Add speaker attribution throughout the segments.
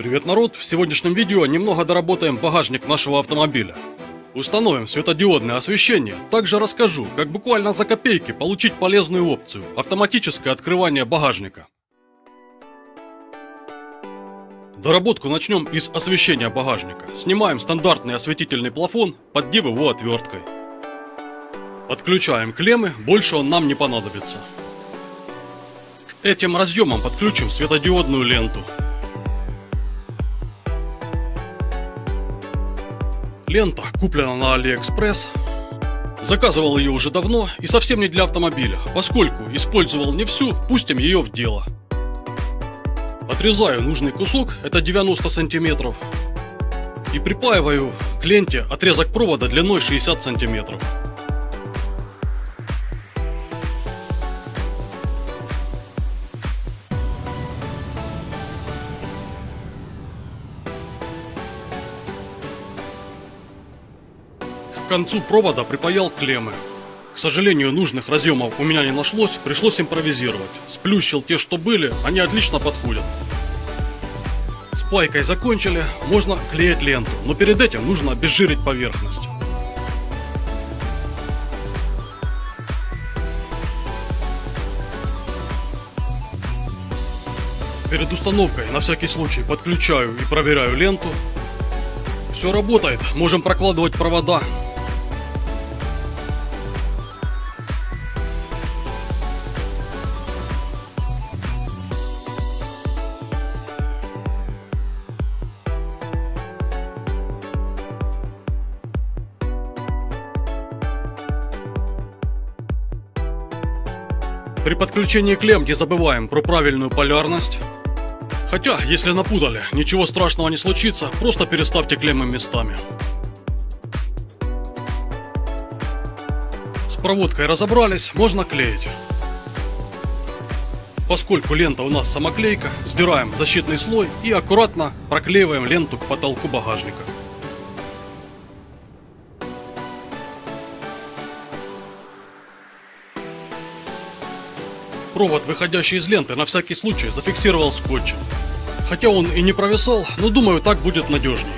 Speaker 1: Привет, народ! В сегодняшнем видео немного доработаем багажник нашего автомобиля. Установим светодиодное освещение. Также расскажу, как буквально за копейки получить полезную опцию – автоматическое открывание багажника. Доработку начнем из освещения багажника. Снимаем стандартный осветительный плафон, поддев его отверткой. Подключаем клеммы, больше он нам не понадобится. К этим разъемам подключим светодиодную ленту. Лента куплена на Алиэкспресс. Заказывал ее уже давно и совсем не для автомобиля, поскольку использовал не всю, пустим ее в дело. Отрезаю нужный кусок, это 90 сантиметров, и припаиваю к ленте отрезок провода длиной 60 сантиметров. Концу провода припаял клеммы. К сожалению, нужных разъемов у меня не нашлось, пришлось импровизировать. Сплющил те, что были, они отлично подходят. С пайкой закончили, можно клеить ленту, но перед этим нужно обезжирить поверхность. Перед установкой на всякий случай подключаю и проверяю ленту. Все работает, можем прокладывать провода. При подключении клемм не забываем про правильную полярность. Хотя, если напутали, ничего страшного не случится, просто переставьте клеммы местами. С проводкой разобрались, можно клеить. Поскольку лента у нас самоклейка, сдираем защитный слой и аккуратно проклеиваем ленту к потолку багажника. Провод, выходящий из ленты, на всякий случай зафиксировал скотчем. Хотя он и не провисал, но думаю, так будет надежней.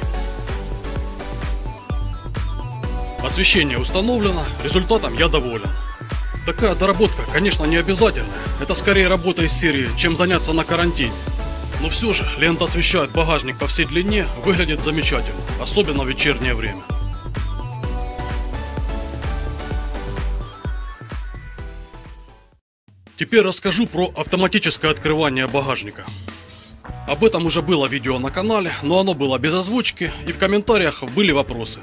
Speaker 1: Освещение установлено, результатом я доволен. Такая доработка, конечно, не обязательная. Это скорее работа из серии, чем заняться на карантине. Но все же, лента освещает багажник по всей длине, выглядит замечательно, особенно в вечернее время. Теперь расскажу про автоматическое открывание багажника. Об этом уже было видео на канале, но оно было без озвучки и в комментариях были вопросы.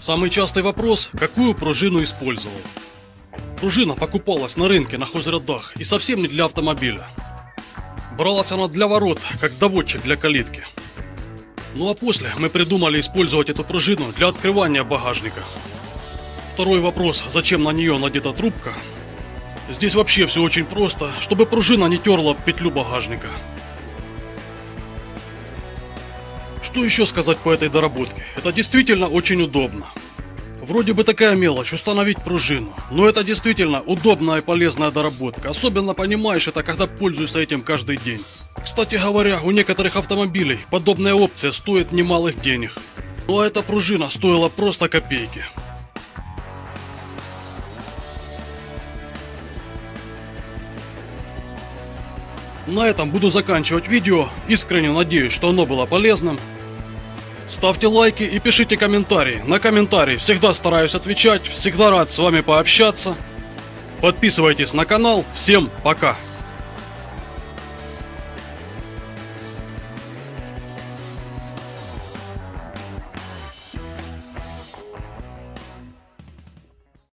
Speaker 1: Самый частый вопрос, какую пружину использовал. Пружина покупалась на рынке на хозрядах и совсем не для автомобиля. Бралась она для ворот, как доводчик для калитки. Ну а после мы придумали использовать эту пружину для открывания багажника. Второй вопрос, зачем на нее надета трубка, Здесь вообще все очень просто, чтобы пружина не терла петлю багажника. Что еще сказать по этой доработке? Это действительно очень удобно. Вроде бы такая мелочь, установить пружину, но это действительно удобная и полезная доработка. Особенно понимаешь это, когда пользуешься этим каждый день. Кстати говоря, у некоторых автомобилей подобная опция стоит немалых денег. Ну а эта пружина стоила просто копейки. На этом буду заканчивать видео. Искренне надеюсь, что оно было полезным. Ставьте лайки и пишите комментарии. На комментарии всегда стараюсь отвечать, всегда рад с вами пообщаться. Подписывайтесь на канал. Всем пока!